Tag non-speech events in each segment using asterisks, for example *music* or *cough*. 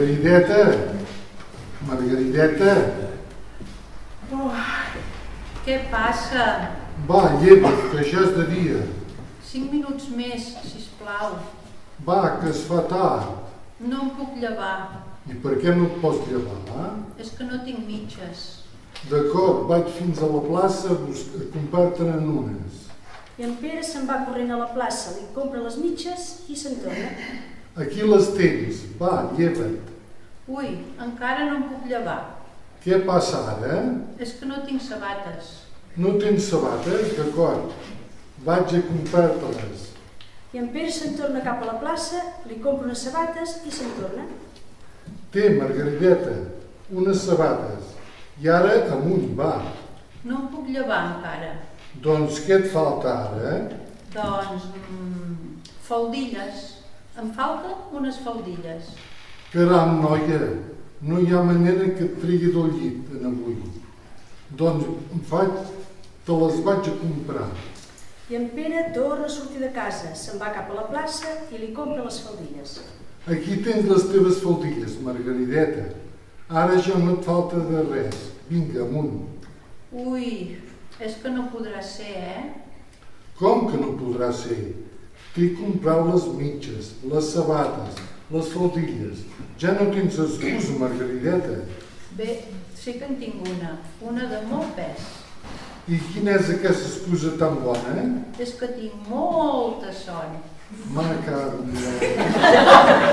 Margarideta, Margarideta, Oh, què passa? va, lleva't, que ja és de dia. Cinc minuts més, si plau. Va, que es fa tard. No em puc llevar. I per què no et pots llevar, eh? És que no tinc mitges. D'acord, vaig fins a la plaça a, comprar-te'n unes. I en Pere se'n va corrent a la plaça, li compra les mitges i se'n torna. Aquí les tens, va, lleva't. Ui, encara no em puc llevar. Què passa ara, eh? És que no tinc sabates. No tens sabates? D'acord. Vaig a comprar-te-les. I en Pere se'n torna cap a la plaça, li compra unes sabates i se'n torna. Té, Margarideta, unes sabates. I ara amunt, va. No em puc llevar encara. Doncs què et falta ara? Doncs... Mm, faldilles. Em falten unes faldilles. Caram, noia, no hi ha manera que et tregui del llit en avui. Doncs em faig, te les vaig a comprar. I en Pere torna a sortir de casa, se'n va cap a la plaça i li compra les faldilles. Aquí tens les teves faldilles, Margarideta. Ara ja no et falta de res. Vinga, amunt. Ui, és que no podrà ser, eh? Com que no podrà ser? T'he comprat les mitges, les sabates, les faldilles. Ja no tens excusa, Margarideta. Bé, sí que en tinc una. Una de molt pes. I quina és aquesta excusa tan bona, eh? És que tinc molta son. Ma carn. *laughs*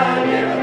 Amen.